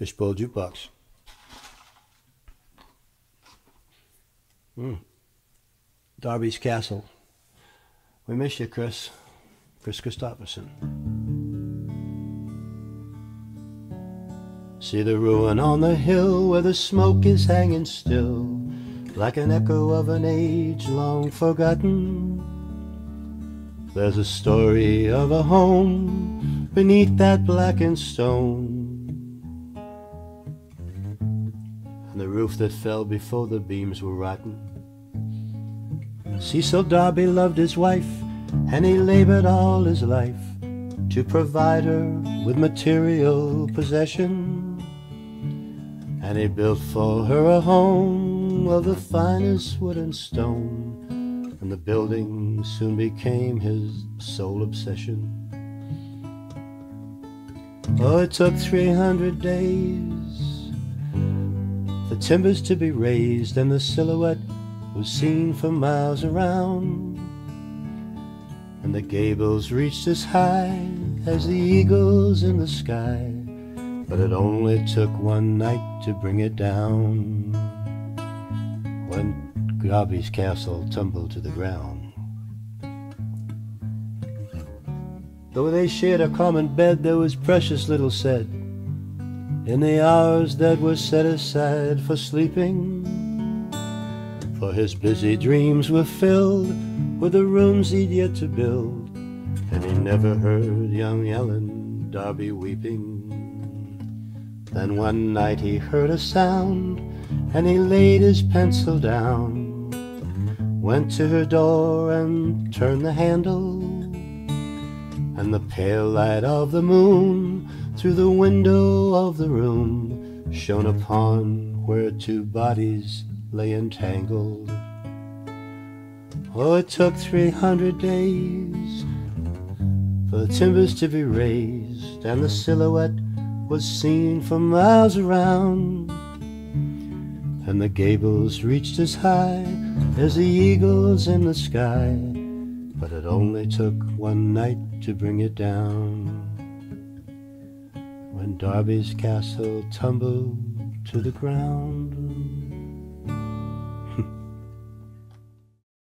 Fishbowl Jukebox. Mm. Darby's Castle. We miss you, Kris. Kris Kristofferson. See the ruin on the hill where the smoke is hanging still, like an echo of an age long forgotten. There's a story of a home beneath that blackened stone. And the roof that fell before the beams were rotten. Cecil Darby loved his wife, and he labored all his life to provide her with material possession. And he built for her a home of the finest wood and stone, and the building soon became his sole obsession. Oh, it took 300 days timbers to be raised, and the silhouette was seen for miles around. And the gables reached as high as the eagles in the sky, but it only took one night to bring it down. When Darby's castle tumbled to the ground. Though they shared a common bed, there was precious little said in the hours that were set aside for sleeping. For his busy dreams were filled with the rooms he'd yet to build, and he never heard young Ellen Darby weeping. Then one night he heard a sound, and he laid his pencil down, went to her door and turned the handle, and the pale light of the moon through the window of the room shone upon where two bodies lay entangled. Oh, it took three hundred days for the timbers to be raised, and the silhouette was seen for miles around. And the gables reached as high as the eagles in the sky, but it only took one night to bring it down. When Darby's castle tumbled to the ground.